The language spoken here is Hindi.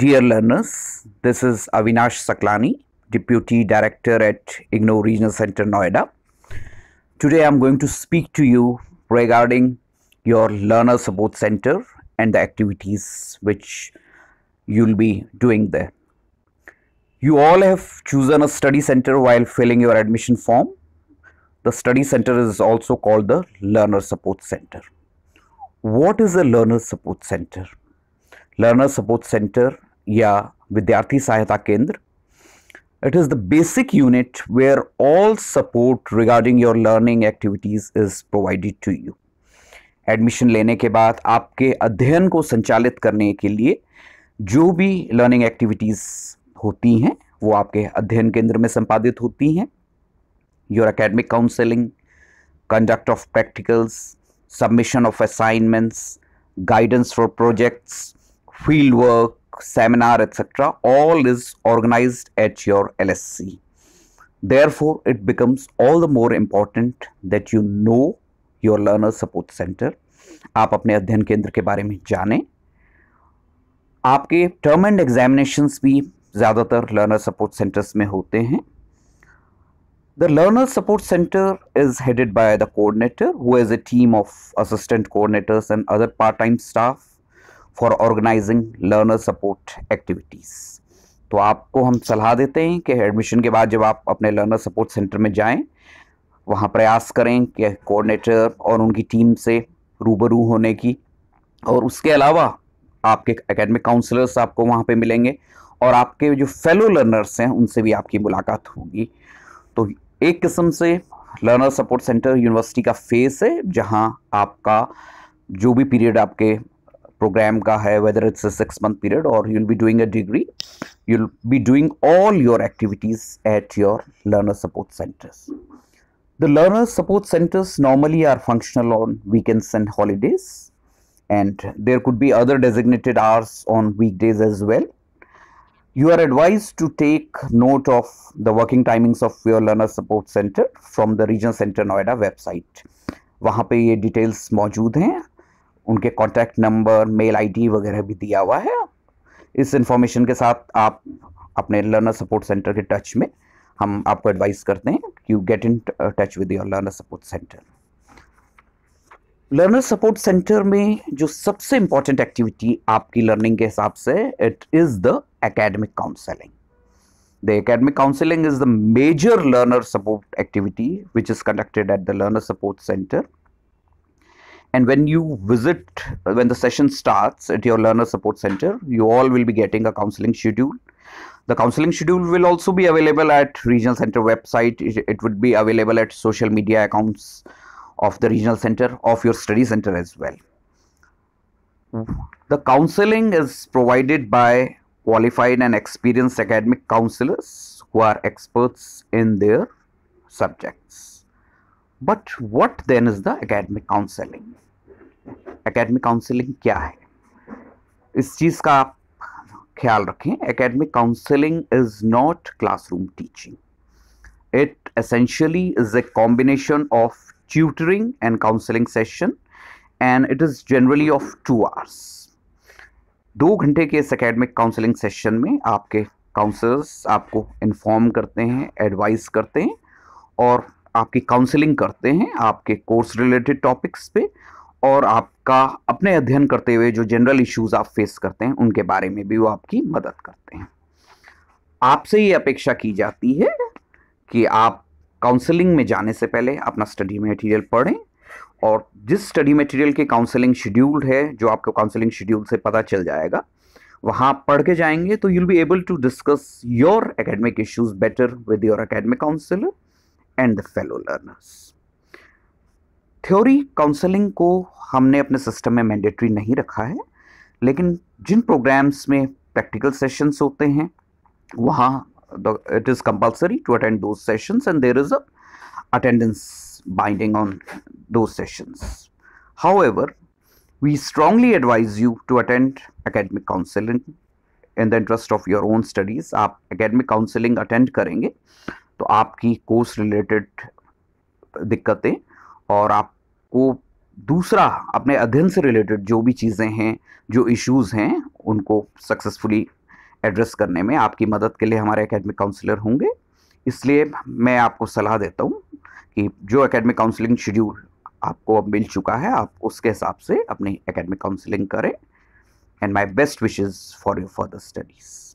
Dear learners, this is Avinash Saklani, Deputy Director at IGNO Regional Center Noida. Today I'm going to speak to you regarding your learner support center and the activities which you'll be doing there. You all have chosen a study center while filling your admission form. The study center is also called the learner support center. What is a learner support center? Learner Support Center या विद्यार्थी सहायता केंद्र। It is the basic unit where all support regarding your learning activities is provided to you admission लेने के बाद आपके अध्ययन को संचालित करने के लिए जो भी लर्निंग एक्टिविटीज़ होती हैं, वो आपके अध्ययन केंद्र में संपादित होती हैं। Your academic counselling conduct of practicals submission of assignments guidance for projects field seminar, etc. All is organized at your LSC. Therefore, it becomes all the more important that you know your learner support center. आप अपने अध्ययन केंद्र के बारे में जानें आपके टर्म एंड एग्जामिनेशंस भी ज़्यादातर लर्नर सपोर्ट सेंटर्स में होते हैं The Learner Support Center is headed by the coordinator who has a team of assistant coordinators and other part-time staff for organising learner support activities. तो आपको हम सलाह देते हैं कि एडमिशन के बाद जब आप अपने लर्नर सपोर्ट सेंटर में जाएँ, वहाँ प्रयास करें कि कोऑर्डिनेटर और उनकी टीम से रूबरू होने की। और उसके अलावा आपके एकेडमिक काउंसलर्स आपको वहाँ पे मिलेंगे और आपके जो फेलो लर्नर्स हैं, उनसे भी आपकी मुलाकात होगी। तो एक किस्म से लर्नर सपोर्ट सेंटर यूनिवर्सिटी का फेस है, जहाँ आपका जो भी पीरियड आपके प्रोग्राम का है whether it's a six month period और you will be doing a degree you will be doing all your activities at your learner support centres the learner support centres normally are functional on weekends and holidays and there could be other designated hours on weekdays as well You are advised to take note of the working timings of your learner support center from the Regional Center Noida website. वहाँ पे ये डिटेल्स मौजूद हैं। उनके कॉन्टैक्ट नंबर मेल आईडी वगैरह भी दिया हुआ है। इस इंफॉर्मेशन के साथ आप अपने लर्नर सपोर्ट सेंटर के टच में हम आपको एडवाइस करते हैं कि you get in touch with your learner support centre learner support centre में जो सबसे इंपॉर्टेंट एक्टिविटी आपकी लर्निंग के हिसाब से it is the academic counselling The academic counseling is the major learner support activity which is conducted at the Learner Support Center. And when you visit uh, when the session starts at your learner support center you all will be getting a counseling schedule. The counseling schedule will also be available at regional center website. It, would be available at social media accounts of the regional center of your study center as well. The counseling is provided by qualified and experienced academic counselors who are experts in their subjects but what then is the academic counseling? Academic counselling क्या है? इस चीज़ का आप ख्याल रखें academic counselling is not classroom teaching it essentially is a combination of tutoring and counselling session and it is generally of two hours दो घंटे के इस अकेडमिक काउंसलिंग सेशन में आपके काउंसलर्स आपको इन्फॉर्म करते हैं एडवाइस करते हैं, और आपकी काउंसलिंग करते हैं, आपके कोर्स रिलेटेड टॉपिक्स पे और आपका अपने अध्ययन करते हुए जो जनरल इश्यूज़ आप फेस करते हैं, उनके बारे में भी वो आपकी मदद करते हैं। आपसे ये अपेक्षा की जाती है कि आप काउंसलिंग में जाने से पहले अपना स्टडी मटेरियल पढ़ें और जिस स्टडी मटेरियल के काउंसलिंग शेड्यूल्ड है, जो आपको काउंसलिंग शेड्यूल से पता चल जाएगा, वहाँ पढ़ के जाएँगे तो you'll be able to discuss your academic issues better with your academic counsellor and the fellow learners theory counselling को हमने अपने सिस्टम में मैंडेटरी नहीं रखा है, लेकिन जिन प्रोग्राम्स में प्रैक्टिकल सेशंस होते हैं, वहाँ it is compulsory to attend दो sessions and there is a attendance binding on दो sessions however we strongly advise you to attend academic counselling in the interest of your own studies आप अकेडमिक काउंसलिंग अटेंड करेंगे तो आपकी कोर्स रिलेटेड दिक्कतें और आपको दूसरा, अपने अध्ययन से रिलेटेड जो भी चीज़ें हैं, जो इश्यूज़ हैं, उनको सक्सेसफुली एड्रेस करने में आपकी मदद के लिए हमारे एकेडमिक काउंसलर होंगे। इसलिए मैं आपको सलाह देता हूँ कि जो एकेडमिक काउंसलिंग शेड्यूल आपको अब मिल चुका है, आप उसके हिसाब से अपनी एकेडमिक काउंसलिंग करें। And my best wishes for your further studies